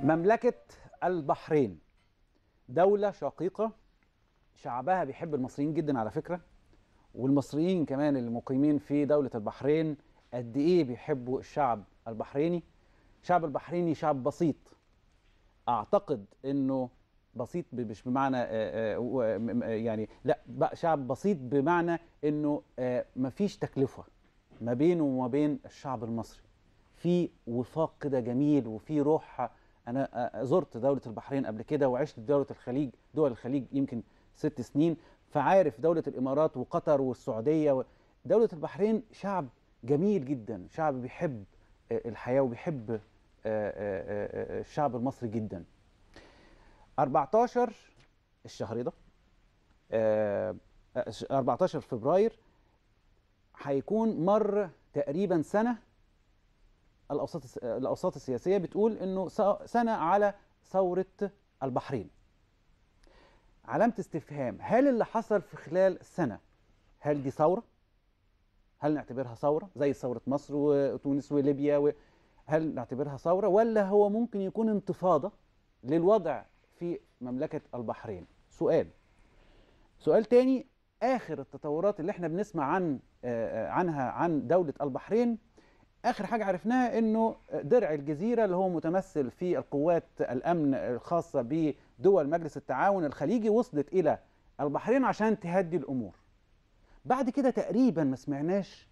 مملكة البحرين. دولة شقيقة شعبها بيحب المصريين جدا على فكرة والمصريين كمان اللي مقيمين في دولة البحرين قد إيه بيحبوا الشعب البحريني. الشعب البحريني شعب بسيط. أعتقد إنه بسيط مش بمعنى آه، آه، م- يعني لا شعب بسيط بمعنى آه، مفيش تكلفة ما بينه وما بين الشعب المصري. في وفاق كده جميل وفي روح أنا زرت دولة البحرين قبل كده وعشت في دولة الخليج دول الخليج يمكن ست سنين فعارف دولة الإمارات وقطر والسعودية. دولة البحرين شعب جميل جدا شعب بيحب آه، الحياة وبيحب آه، آه، الشعب المصري جدا 14 الشهر ده آه، آه، 14 فبراير هيكون مر تقريبا سنة الأوساط الأوساط السياسية بتقول إنه سنة على ثورة البحرين. علامة استفهام هل اللي حصل في خلال سنة هل دي ثورة؟ هل نعتبرها ثورة؟ زي ثورة مصر وتونس وليبيا و... هل نعتبرها ثورة؟ ولا هو ممكن يكون انتفاضة للوضع في مملكة البحرين؟ سؤال. سؤال تاني آخر التطورات اللي إحنا بنسمع عن آه، آه، عنها عن دولة البحرين آخر حاجة عرفناها إنه درع الجزيرة اللي هو متمثل في القوات الأمن الخاصة بدول مجلس التعاون الخليجي وصلت إلى البحرين عشان تهدي الأمور. بعد كده تقريبا ما سمعناش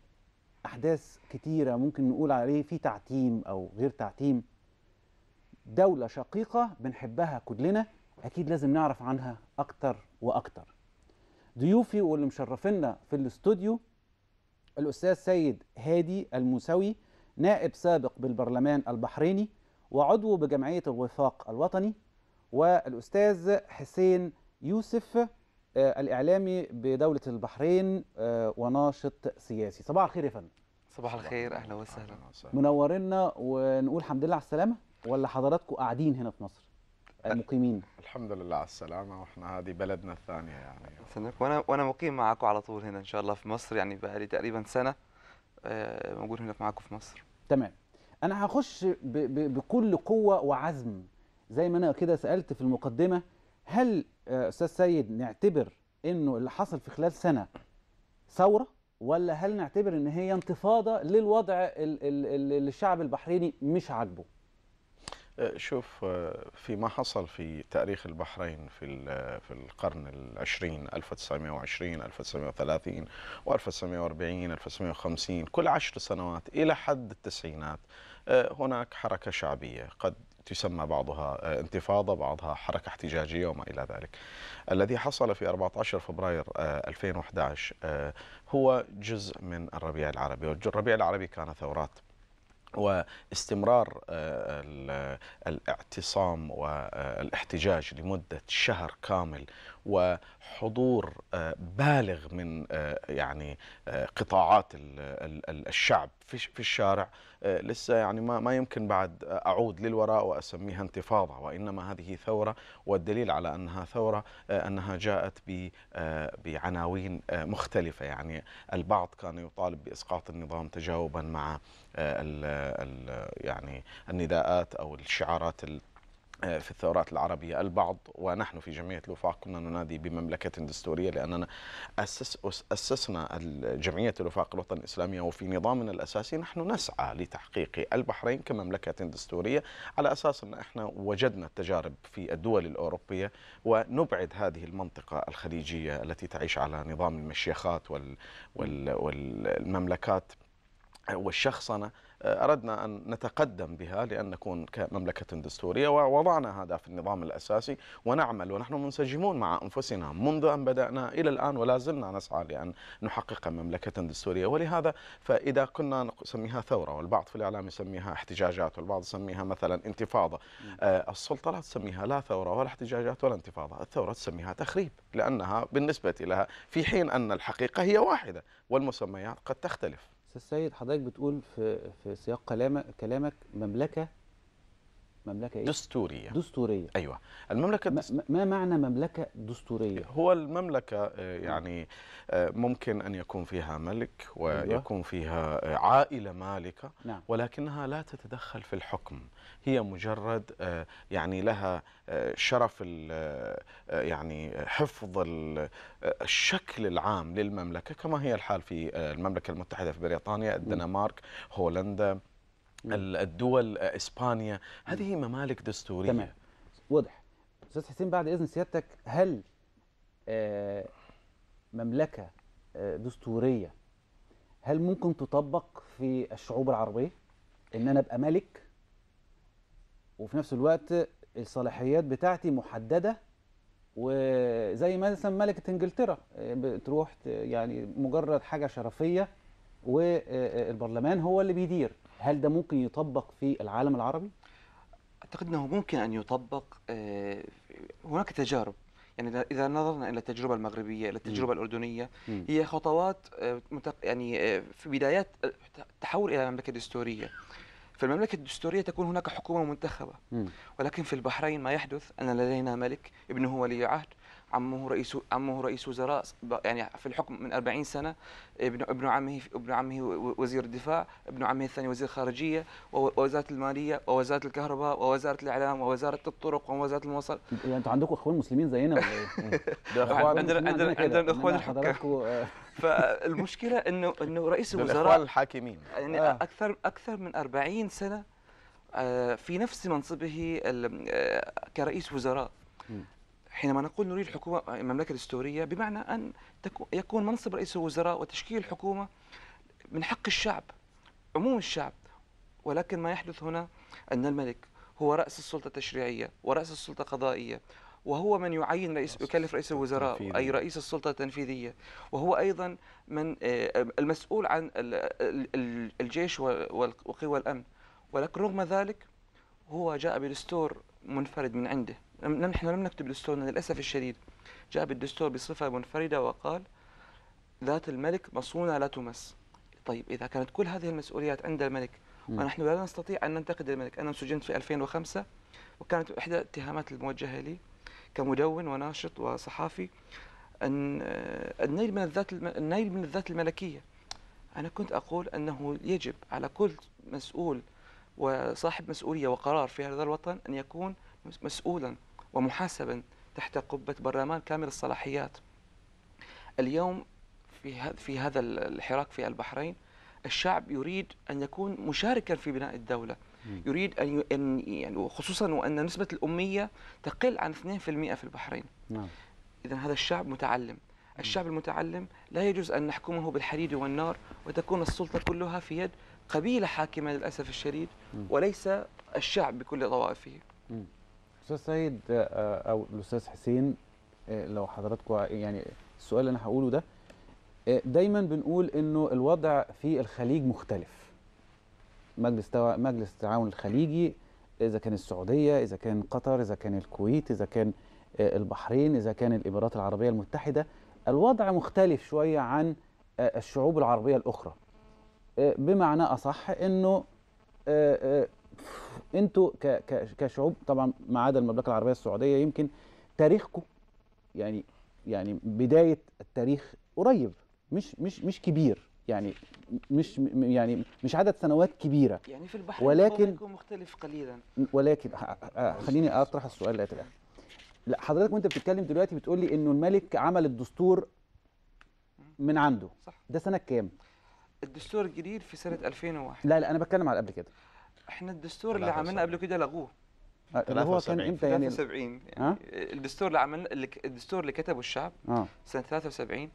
أحداث كتيرة ممكن نقول عليه في تعتيم أو غير تعتيم. دولة شقيقة بنحبها كلنا أكيد لازم نعرف عنها أكتر وأكتر. ضيوفي واللي مشرفينا في الاستوديو الأستاذ سيد هادي الموسوي نائب سابق بالبرلمان البحريني وعضو بجمعية الوفاق الوطني والأستاذ حسين يوسف آه، الإعلامي بدولة البحرين آه، وناشط سياسي. صباح الخير يا فندم. صباح الخير أهلا وسهلا. منورنا ونقول الحمد لله على السلامة ولا حضراتكم قاعدين هنا في مصر؟ مقيمين الحمد لله على السلامة وإحنا هذه بلدنا الثانية يعني. سنك وأنا وأنا مقيم معاكم على طول هنا إن شاء الله في مصر يعني بقالي تقريبا سنة آه، موجود هنا معاكم في مصر. تمام. أنا هخش ب ب بكل قوة وعزم. زي ما أنا كده سألت في المقدمة هل آه، أستاذ سيد نعتبر إنه اللي حصل في خلال سنة ثورة؟ ولا هل نعتبر إن هي انتفاضة للوضع ال- ال- ال- اللي الشعب البحريني مش عاجبه؟ شوف آه، في ما حصل في تاريخ البحرين في في القرن العشرين 1920 1930 و1940 1950 كل عشر سنوات إلى حد التسعينات آه، هناك حركة شعبية قد تسمى بعضها انتفاضة بعضها حركة احتجاجية وما إلى ذلك. الذي حصل في 14 فبراير آه، 2011 آه، هو جزء من الربيع العربي والربيع العربي كان ثورات واستمرار آه، ال- الاعتصام والاحتجاج لمدة شهر كامل وحضور آه، بالغ من آه، يعني آه، قطاعات ال- ال- ال- الشعب في الشارع. لسه يعني ما يمكن بعد أعود للوراء وأسميها انتفاضة وإنما هذه ثورة والدليل على أنها ثورة أنها جاءت بعناوين مختلفة. يعني البعض كان يطالب بإسقاط النظام تجاوبا مع ال ال يعني النداءات أو الشعارات ال- في الثورات العربية البعض ونحن في جمعية الوفاق كنا ننادي بمملكة دستورية لأننا أسس أس- أسسنا جمعية الوفاق الوطني الإسلامية وفي نظامنا الأساسي نحن نسعى لتحقيق البحرين كمملكة دستورية على أساس أن إحنا وجدنا التجارب في الدول الأوروبية ونبعد هذه المنطقة الخليجية التي تعيش على نظام المشيخات وال وال والمملكات والشخصنة أردنا أن نتقدم بها لأن نكون كمملكة دستورية ووضعنا هذا في النظام الأساسي ونعمل ونحن منسجمون مع أنفسنا منذ أن بدأنا إلى الآن ولا زلنا نسعى لأن نحقق مملكة دستورية. ولهذا فإذا كنا نسميها ثورة والبعض في الإعلام يسميها احتجاجات والبعض يسميها مثلا انتفاضة. آه، السلطة لا تسميها لا ثورة ولا احتجاجات ولا انتفاضة الثورة تسميها تخريب لأنها بالنسبة لها في حين أن الحقيقة هي واحدة والمسميات قد تختلف. أستاذ سيد حضرتك بتقول في في سياق كلامك كلامك مملكة مملكة إيه؟ دستورية. دستورية. أيوه. المملكة ما, الدستورية ما معنى مملكة دستورية؟ هو المملكة آه، يعني آه، ممكن أن يكون فيها ملك ويكون فيها آه، عائلة مالكة نعم. ولكنها لا تتدخل في الحكم. هي مجرد يعني لها شرف ال- يعني حفظ ال- الشكل العام للمملكة كما هي الحال في المملكة المتحدة في بريطانيا الدنمارك هولندا الدول آه، إسبانيا. هذه ممالك دستورية. تمام. واضح. أستاذ حسين بعد إذن سيادتك هل آه مملكة آه دستورية هل ممكن تطبق في الشعوب العربية؟ إن أنا أبقى ملك وفي نفس الوقت الصلاحيات بتاعتي محددة وزي مثلا ملكة إنجلترا بتروح يعني مجرد حاجة شرفية والبرلمان هو اللي بيدير. هل ده ممكن يطبق في العالم العربي؟ أعتقد أنه ممكن أن يطبق آه، هناك تجارب يعني إذا- إذا نظرنا إلى التجربة المغربية إلى التجربة الأردنية مم. هي خطوات آه، يعني آه، في بدايات التحول إلى مملكة دستورية في المملكة الدستورية تكون هناك حكومة منتخبة مم. ولكن في البحرين ما يحدث أن لدينا ملك ابنه ولي عهد عمه رئيس عمه رئيس وزراء يعني في الحكم من 40 سنة ابن ابن عمه ابن عمه وزير الدفاع ابن عمه الثاني وزير الخارجية و- ووزارة المالية ووزارة الكهرباء ووزارة الإعلام ووزارة الطرق ووزارة المواصلات يعني أنتوا عندكم إخوان مسلمين زينا ولا إيه؟ ده عندنا- عندنا-. عندنا إنما الحكام. آه، فالمشكلة إنه إنه رئيس الوزراء الحاكمين يعني آه. أكثر أكثر من 40 سنة آه، في نفس منصبه كرئيس وزراء. حينما نقول نريد حكومة مملكة دستورية بمعنى أن يكون منصب رئيس الوزراء وتشكيل الحكومة من حق الشعب عموم الشعب. ولكن ما يحدث هنا أن الملك هو رأس السلطة التشريعية ورأس السلطة القضائية وهو من يعين رئيس يكلف رئيس الوزراء أي. رئيس السلطة التنفيذية. وهو أيضا من آه، المسؤول عن ال- ال- ال- الجيش وقوى الأمن. ولكن رغم ذلك هو جاء بدستور منفرد من عنده. نحن لم نكتب دستورنا للأسف الشديد. جاء بالدستور بصفة منفردة وقال ذات الملك مصونة لا تمس. طيب إذا كانت كل هذه المسؤوليات عند الملك. ونحن لا نستطيع أن ننتقد الملك. أنا سجنت في 2005 وكانت إحدى الاتهامات الموجهة لي كمدون وناشط وصحافي أن آه، النيل من الذات النيل من الذات الملكية. أنا كنت أقول أنه يجب على كل مسؤول وصاحب مسؤولية وقرار في هذا الوطن أن يكون مس- مسؤولا. ومحاسبا تحت قبة برلمان كامل الصلاحيات. اليوم في هذا في هذا ال- الحراك في البحرين الشعب يريد أن يكون مشاركا في بناء الدولة. مم. يريد أن يعني وخصوصا وأن نسبة الأمية تقل عن 2% في البحرين. نعم. اذا هذا الشعب متعلم. الشعب المتعلم لا يجوز أن نحكمه بالحديد والنار وتكون السلطة كلها في يد قبيلة حاكمة للأسف الشديد. وليس الشعب بكل طوائفه. أستاذ سيد آه، أو الأستاذ حسين آه، لو حضراتكم يعني السؤال اللي أنا هقوله ده آه، دايما بنقول إنه الوضع في الخليج مختلف. مجلس توا... مجلس التعاون الخليجي إذا كان السعودية إذا كان قطر إذا كان الكويت إذا كان آه، البحرين إذا كان الإمارات العربية المتحدة الوضع مختلف شوية عن آه، الشعوب العربية الأخرى. آه، بمعنى أصح إنه آه، آه، أنتوا كشعوب طبعا ما عدا المملكة العربية السعودية يمكن تاريخكم يعني يعني بداية التاريخ قريب مش مش مش كبير يعني مش يعني مش عدد سنوات كبيرة. يعني في البحرين ولكن- يكون مختلف قليلا. ولكن ه- ه- خليني أطرح السؤال الآن. لا حضرتك وأنت بتتكلم دلوقتي بتقول لي إنه الملك عمل الدستور من عنده. صح. ده سنة كام؟ الدستور الجديد في سنة 2001 لا لا أنا بتكلم على قبل كده. إحنا الدستور اللي 73. عملنا قبل كده لغوه آه، اللي هو كان 73. إمتى يعني 73 ها؟ يعني الدستور اللي عملنا اللي ك- الدستور اللي كتبه الشعب آه سنة 73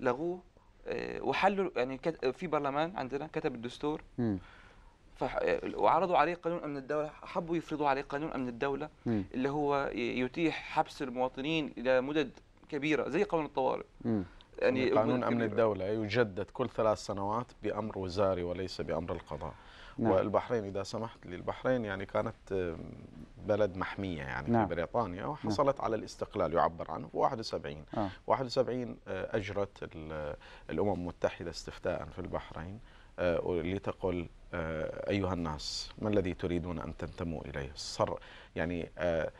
لغوه آه، وحلوا يعني في برلمان عندنا كتب الدستور آه، وعرضوا عليه قانون أمن الدولة حبوا يفرضوا عليه قانون أمن الدولة مم. اللي هو يتيح حبس المواطنين إلى مدد كبيرة زي قانون الطوارئ مم. يعني قانون كبيرة. الدولة يجدد كل ثلاث سنوات بأمر وزاري وليس بأمر القضاء نعم. والبحرين إذا سمحت لي البحرين يعني كانت بلد محمية يعني نعم. في بريطانيا وحصلت على الاستقلال يعبر عنه في 71 آه 71 آه، أجرت ال- الأمم المتحدة استفتاء في البحرين آه، لتقل آه، أيها الناس ما الذي تريدون أن تنتموا إليه صر يعني آه، آه،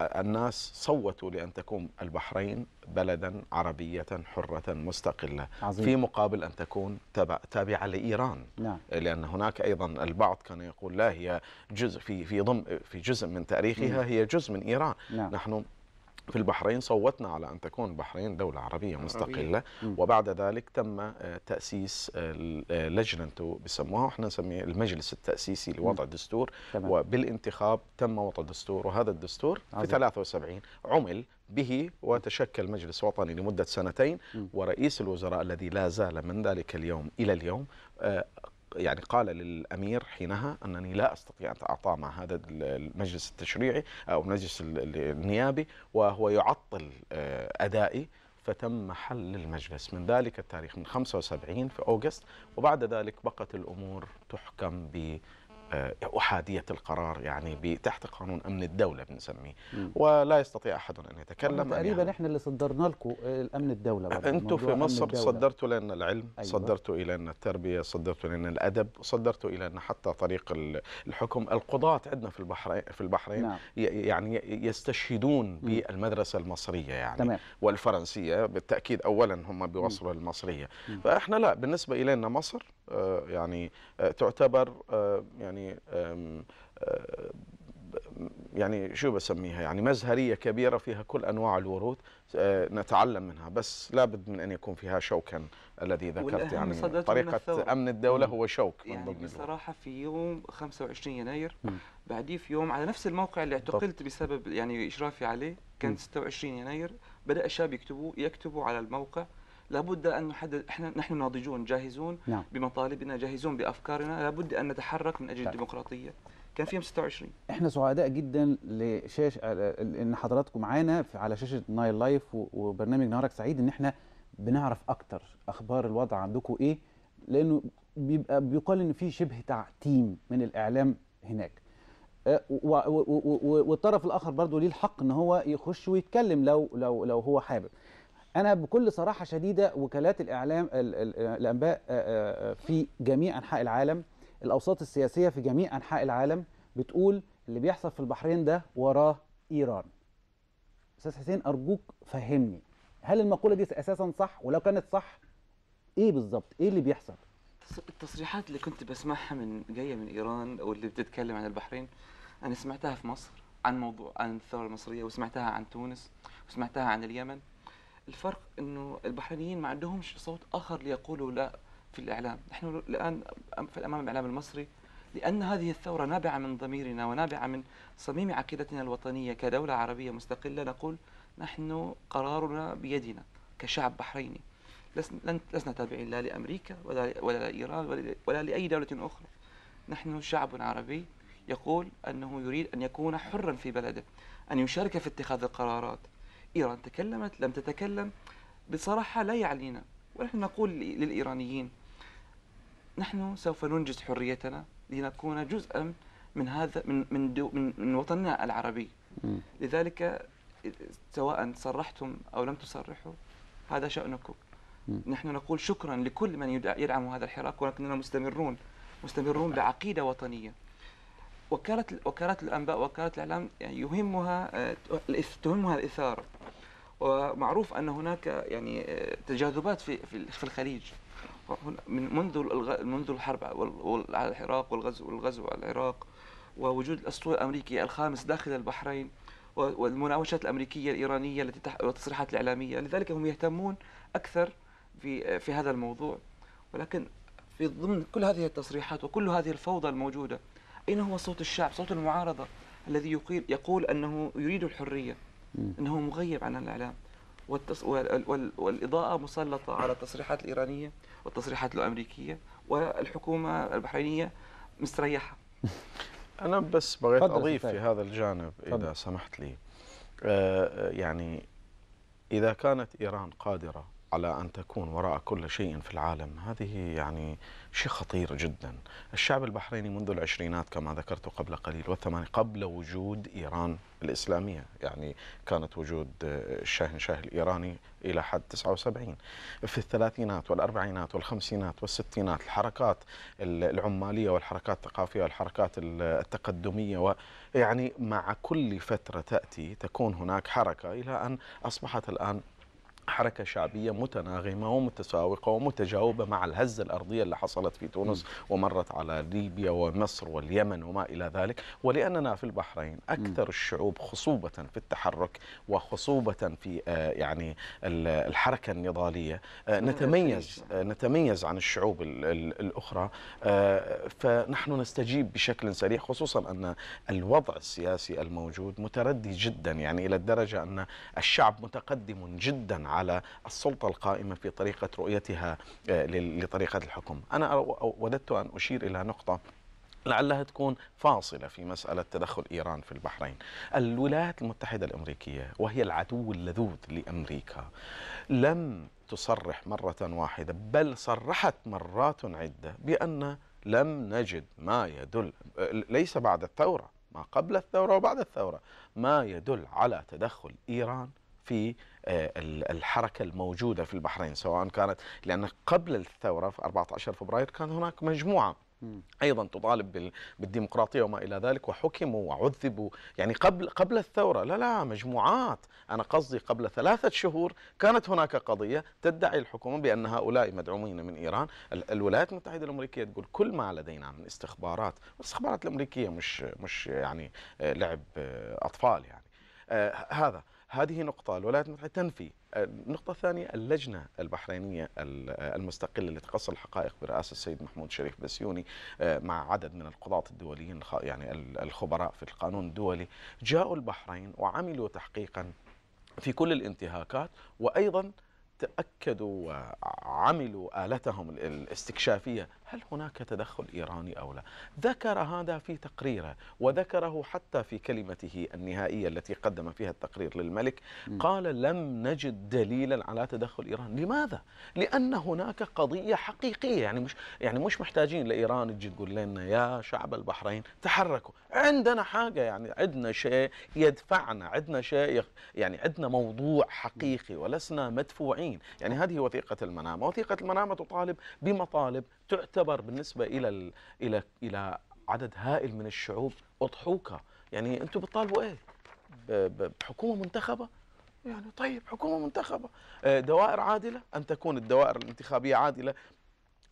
الناس صوتوا لأن تكون البحرين بلدا عربية حرة مستقلة. عظيم. في مقابل أن تكون تابعة لإيران. نعم. لأن هناك أيضا البعض كان يقول لا هي جزء في في ضم في جزء من تاريخها هي جزء من إيران. نعم. نحن في البحرين صوتنا على أن تكون البحرين دولة عربية مستقلة مم. وبعد ذلك تم تأسيس لجنة بسموها وإحنا نسميه المجلس التأسيسي لوضع دستور تمام وبالانتخاب تم وضع دستور وهذا الدستور في عظيم. 73 عمل به وتشكل مجلس وطني لمدة سنتين. ورئيس الوزراء الذي لا زال من ذلك اليوم إلى اليوم آه، يعني قال للأمير حينها أنني لا أستطيع أن أتعاطى مع هذا المجلس التشريعي أو المجلس ال- ال- النيابي وهو يعطل آه، أدائي فتم حل المجلس. من ذلك التاريخ من 75 في أوغست وبعد ذلك بقت الأمور تحكم ب آه، أحادية القرار يعني تحت قانون أمن الدولة بنسميه. ولا يستطيع أحد أن يتكلم أن تقريبا يعمل. إحنا اللي صدرنا لكم الأمن الدولة أنتم في مصر. صدرتوا لنا العلم أيوة. صدرتوا الينا التربية صدرتوا الينا الأدب صدرتوا الينا حتى طريق ال- الحكم القضاة عندنا في البحرين في البحرين نعم يعني يستشهدون بالمدرسة المصرية يعني تمام والفرنسية بالتأكيد اولا هم بيوصلوا المصرية مم. فإحنا لا بالنسبة إلينا مصر آه، يعني آه، تعتبر آه، يعني آه، يعني شو بسميها يعني مزهرية كبيرة فيها كل أنواع الورود آه، نتعلم منها بس لابد من أن يكون فيها شوكا الذي ذكرت يعني من طريقة. أمن الدولة. هو شوك من يعني ضمن الورود. بصراحة في يوم 25 يناير. بعديه في يوم على نفس الموقع اللي. اعتقلت بسبب يعني إشرافي عليه. كان 26 يناير بدأ الشباب يكتبوا يكتبوا على الموقع لابد أن نحدد إحنا نحن ناضجون جاهزون نعم. بمطالبنا جاهزون بأفكارنا لابد أن نتحرك من أجل طيب. الديمقراطية. كان في يوم 26 إحنا سعداء جدا لشاشه ان حضراتكم معانا على شاشة نايل لايف وبرنامج نهارك سعيد إن إحنا بنعرف أكتر أخبار الوضع عندكم إيه لأنه بيبقى بيقال إن في شبه تعتيم من الإعلام هناك. والطرف الآخر برضه ليه الحق إن هو يخش ويتكلم لو لو لو هو حابب. أنا بكل صراحة شديدة وكالات الإعلام ال- ال- الأنباء آه، آه، في جميع أنحاء العالم. الأوساط السياسية في جميع أنحاء العالم بتقول اللي بيحصل في البحرين ده وراه إيران. أستاذ حسين أرجوك فهمني. هل المقولة دي أساسا صح؟ ولو كانت صح إيه بالظبط؟ إيه اللي بيحصل؟ التص- التصريحات اللي كنت بسمعها من جاية من إيران أو اللي بتتكلم عن البحرين أنا سمعتها في مصر عن موضوع عن الثورة المصرية وسمعتها عن تونس وسمعتها عن اليمن. الفرق إنه البحرينيين ما عندهمش صوت آخر ليقولوا لا في الإعلام. نحن الآن امام الإعلام المصري لأن هذه الثورة نابعة من ضميرنا ونابعة من صميم عقيدتنا الوطنية كدولة عربية مستقلة نقول نحن قرارنا بيدنا كشعب بحريني. لسنا تابعين لا لأمريكا ولا ولا لإيران ولا لأي دولة أخرى. نحن شعب عربي يقول أنه يريد أن يكون حرا في بلده أن يشارك في اتخاذ القرارات. ايران تكلمت لم تتكلم بصراحة لا يعنينا. ونحن نقول ل- للإيرانيين نحن سوف ننجز حريتنا لنكون جزءا من هذا من من دو من, من وطننا العربي. لذلك سواء صرحتم أو لم تصرحوا هذا شأنكم. نحن نقول شكرا لكل من يدع- يدعم هذا الحراك ولكننا مستمرون مستمرون بعقيدة وطنية. وكالة وكالة الأنباء وكالة الإعلام يعني يهمها آه، تهمها الاثاره ومعروف أن هناك يعني آه، تجاذبات في في الخليج. منذ منذ الحرب على العراق والغزو والغزو على العراق ووجود الاسطول الأمريكي الخامس داخل البحرين والمناوشات الأمريكية الإيرانية التي. والتصريحات الإعلامية. لذلك هم يهتمون أكثر في في هذا الموضوع. ولكن في ضمن كل هذه التصريحات وكل هذه الفوضى الموجودة أين هو صوت الشعب صوت المعارضة الذي يقول أنه يريد الحرية؟ إنه مغيب عن الإعلام والتص... وال... وال... والإضاءة مسلطة على التصريحات الإيرانية والتصريحات الأمريكية والحكومة البحرينية مستريحة أنا بس بغيت أضيف. في هذا الجانب إذا. سمحت لي آه، يعني إذا كانت إيران قادرة على أن تكون وراء كل شيء في العالم. هذه يعني شيء خطير جدا. الشعب البحريني منذ العشرينات كما ذكرت قبل قليل والثمانية قبل وجود إيران الإسلامية. يعني كانت وجود الشاهنشاه الإيراني إلى حد 79 في الثلاثينات والأربعينات والخمسينات والستينات الحركات العمالية والحركات الثقافية والحركات التقدمية ويعني مع كل فترة تأتي تكون هناك حركة إلى أن أصبحت الآن حركة شعبية متناغمة ومتساوقة ومتجاوبة مع الهزة الأرضية اللي حصلت في تونس ومرت على ليبيا ومصر واليمن وما إلى ذلك. ولأننا في البحرين أكثر الشعوب خصوبة في التحرك وخصوبة في آه، يعني الحركة النضالية. آه، نتميز آه، نتميز عن الشعوب الأخرى. فنحن نستجيب بشكل سريع خصوصا أن الوضع السياسي الموجود متردي جدا يعني إلى الدرجة أن الشعب متقدم جدا على السلطة القائمة في طريقة رؤيتها آه، لطريقة الحكم. أنا وددت أن أشير إلى نقطة لعلها تكون فاصلة في مسألة تدخل إيران في البحرين. الولايات المتحدة الأمريكية وهي العدو اللذوذ لأمريكا لم تصرح مرة واحدة بل صرحت مرات عدة بأن لم نجد ما يدل ليس بعد الثورة ما قبل الثورة وبعد الثورة ما يدل على تدخل إيران في آه، الحركة الموجودة في البحرين سواء كانت لأن قبل الثورة في 14 فبراير كان هناك مجموعة أيضا تطالب بالديمقراطية وما إلى ذلك وحكموا وعذبوا يعني قبل قبل الثورة. لا لا مجموعات. أنا قصدي قبل ثلاثة شهور كانت هناك قضية تدعي الحكومة بأن هؤلاء مدعومين من إيران. الولايات المتحدة الأمريكية تقول كل ما لدينا من استخبارات الاستخبارات الأمريكية مش مش يعني آه، لعب آه، أطفال يعني. آه هذا. هذه نقطة الولايات المتحدة تنفي. النقطة الثانية اللجنة البحرينية المستقلة لتقصي الحقائق برئاسة السيد محمود شريف بسيوني آه، مع عدد من القضاة الدوليين يعني الخبراء في القانون الدولي جاءوا البحرين وعملوا تحقيقا في كل الانتهاكات وأيضا تأكدوا وعملوا آلتهم الاستكشافية هل هناك تدخل إيراني أو لا؟ ذكر هذا في تقريره وذكره حتى في كلمته النهائية التي قدم فيها التقرير للملك. قال لم نجد دليلا على تدخل إيران. لماذا؟ لأن هناك قضية حقيقية يعني مش يعني مش محتاجين لإيران تجي تقول لنا يا شعب البحرين تحركوا. عندنا حاجة يعني عندنا شيء يدفعنا عندنا شيء يعني عندنا موضوع حقيقي ولسنا مدفوعين. يعني هذه وثيقة المنامة. وثيقة المنامة تطالب بمطالب تعتبر بالنسبة إلى إلى إلى عدد هائل من الشعوب أضحوكة يعني أنتم بتطالبوا إيه؟ بحكومة منتخبة؟ يعني طيب حكومة منتخبة. آه، دوائر عادلة؟ أن تكون الدوائر الانتخابية عادلة.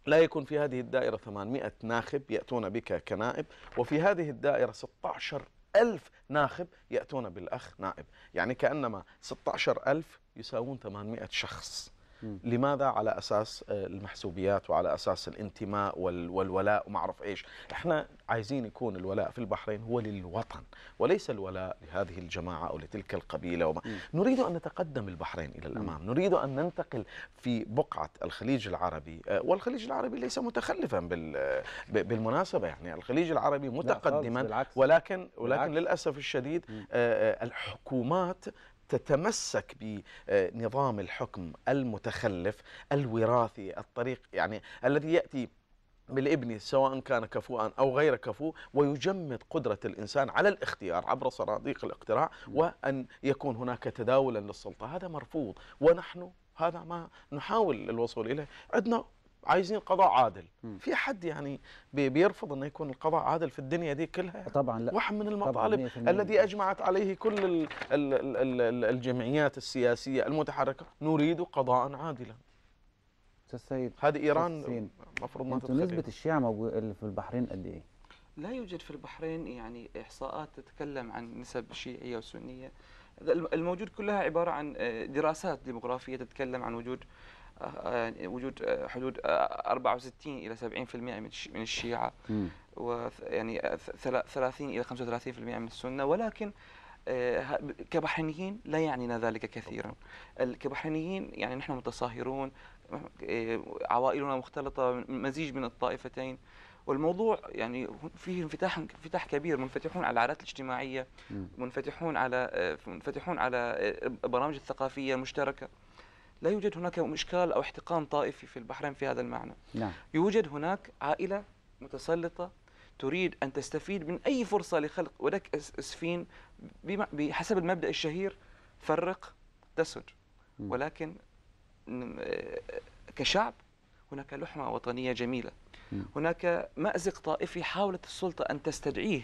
لا يكون في هذه الدائرة 800 ناخب يأتون بك كنائب وفي هذه الدائرة 16 ألف ناخب يأتون بالأخ نائب. يعني كأنما 16 ألف يساوون 800 شخص. لماذا؟ على أساس آه، المحسوبيات وعلى أساس الانتماء والولاء وما اعرف إيش. إحنا عايزين يكون الولاء في البحرين هو للوطن وليس الولاء لهذه الجماعة أو لتلك القبيلة وما. نريد أن نتقدم البحرين إلى الأمام. م. نريد أن ننتقل في بقعة الخليج العربي آه، والخليج العربي ليس متخلفا بالمناسبة يعني. الخليج العربي متقدما ولكن ولكن للأسف الشديد آه، الحكومات تتمسك بنظام الحكم المتخلف الوراثي الطريق يعني الذي يأتي بالابن سواء كان كفوءا أو غير كفو ويجمد قدرة الإنسان على الاختيار عبر صناديق الاقتراع وأن يكون هناك تداولا للسلطة. هذا مرفوض ونحن هذا ما نحاول الوصول إليه. عندنا عايزين قضاء عادل. م. في حد يعني بيرفض إنه يكون القضاء عادل في الدنيا دي كلها؟ طبعا لا. واحد من المطالب الذي أجمعت عليه كل ال ال ال الجمعيات السياسية المتحركة. نريد قضاء عادلا. أستاذ سيد هذه إيران المفروض ما تتخيل نسبة الشيعة اللي في البحرين قد إيه؟ لا يوجد في البحرين يعني إحصاءات تتكلم عن نسب شيعية وسنية. الموجود كلها عبارة عن دراسات ديموغرافية تتكلم عن وجود وجود آه، حدود 64 آه، إلى 70% من الشيعة. ويعني 30 إلى 35% من السنة. ولكن كبحرينيين لا يعنينا ذلك كثيرا. كبحرينيين يعني نحن متصاهرون عوائلنا مختلطة مزيج من الطائفتين. والموضوع يعني فيه انفتاح انفتاح كبير. منفتحون على العادات الاجتماعية منفتحون على منفتحون على البرامج الثقافية المشتركة. لا يوجد هناك إشكال أو احتقان طائفي في البحرين في هذا المعنى. نعم. يوجد هناك عائلة متسلطة تريد أن تستفيد من أي فرصة لخلق ولك بما- بحسب المبدأ الشهير فرق مم. ولكن كشعب هناك لحمة وطنية جميلة. مم. هناك مأزق طائفي حاولت السلطة أن تستدعيه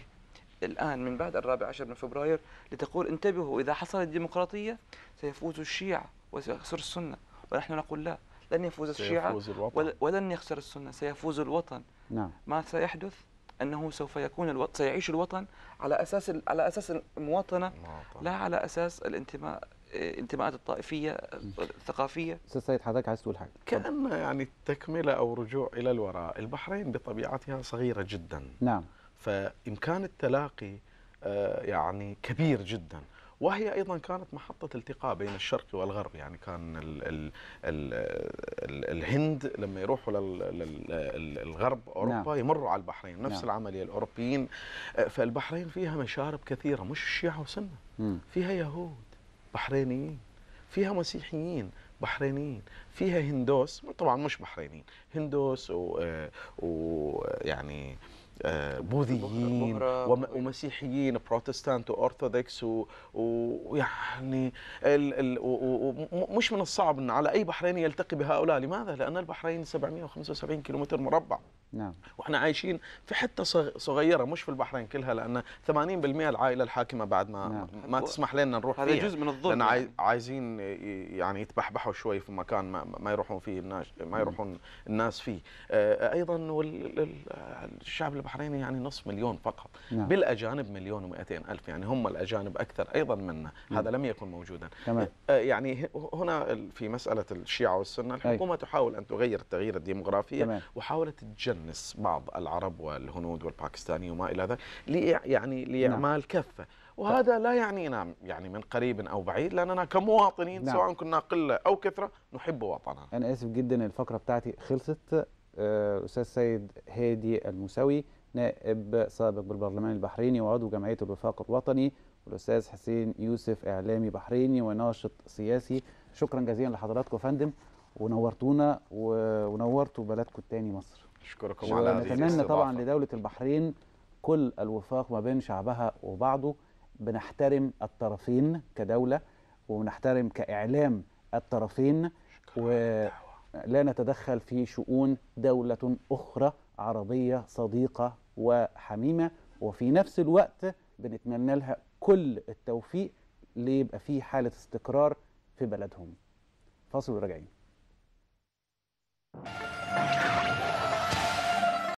الآن من بعد الرابع عشر من فبراير لتقول انتبهوا إذا حصلت ديمقراطية سيفوز الشيعة. وسيخسر السنة. ونحن نقول لا لن يفوز الوطن. ول- ولن يخسر السنة سيفوز الوطن. نعم. ما سيحدث؟ أنه سوف يكون الوطن سيعيش الوطن على أساس ال- على أساس المواطنة مواطن. لا على أساس الانتماء انتماءات الطائفية آه، الثقافية. أستاذ سيد حضرتك عايز تقول حاجة؟ كأن يعني تكملة أو رجوع إلى الوراء البحرين بطبيعتها صغيرة جدا. نعم. فإمكان التلاقي آه، يعني كبير جدا. وهي أيضا كانت محطة التقاء بين الشرق والغرب يعني كان ال ال ال ال الهند لما يروحوا للغرب أوروبا يمروا على البحرين نفس نعم. العملية الأوروبيين. آه، فالبحرين فيها مشارب كثيرة مش شيعه وسنه. فيها يهود بحرينيين. فيها مسيحيين بحرينيين. فيها هندوس طبعا مش بحرينيين. هندوس ويعني بوذيين بهرة. وم- ومسيحيين بروتستانت وأرثوذكس ويعني ال ال و- و- و- مش من الصعب إن على أي بحريني يلتقي بهؤلاء لماذا؟ لأن البحرين 775 كيلومتر مربع نعم. وإحنا عايشين في حتة صغ- صغيرة مش في البحرين كلها لأن 80% العائلة الحاكمة بعد ما نعم. ما تسمح لنا نروح هذا فيها. جزء من الظلم. لأن عاي- يعني. عايزين يعني يتبحبحوا شوي في مكان ما, ما يروحون فيه الناس ما يروحون الناس فيه. آه، أيضا الشعب البحريني يعني نصف مليون فقط. نعم. بالأجانب مليون و200 ألف يعني هم الأجانب أكثر أيضا منا. هذا لم يكن موجودا. تمام. آه، يعني هنا في مسألة الشيعة والسنة الحكومة تحاول أن تغير التغيير الديمغرافي تمام. وحاولت تجنس بعض العرب والهنود والباكستانيين وما إلى ذلك لي يعني لإعمال كفة. وهذا لا يعنينا يعني من قريب أو بعيد لأننا كمواطنين نعم. سواء كنا قلة أو كثرة نحب وطننا. أنا آسف جدا الفقرة بتاعتي خلصت. آه، الاستاذ سيد هادي المساوي نائب سابق بالبرلمان البحريني وعضو جمعية الوفاق الوطني والأستاذ حسين يوسف إعلامي بحريني وناشط سياسي. شكرا جزيلا لحضراتكم يا فندم ونورتونا ونورتوا بلدكم التاني مصر. اشكركم على هذه ونتمنى طبعا. لدولة البحرين كل الوفاق ما بين شعبها وبعضه. بنحترم الطرفين كدولة وبنحترم كإعلام الطرفين ولا نتدخل في شؤون دولة أخرى عربية صديقة وحميمة. وفي نفس الوقت بنتمنى لها كل التوفيق ليبقى في حالة استقرار في بلدهم. فاصل وراجعين